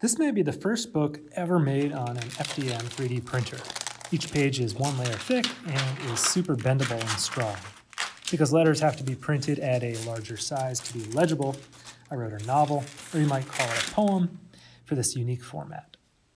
This may be the first book ever made on an FDM 3D printer. Each page is one layer thick and is super bendable and strong. Because letters have to be printed at a larger size to be legible, I wrote a novel, or you might call it a poem, for this unique format.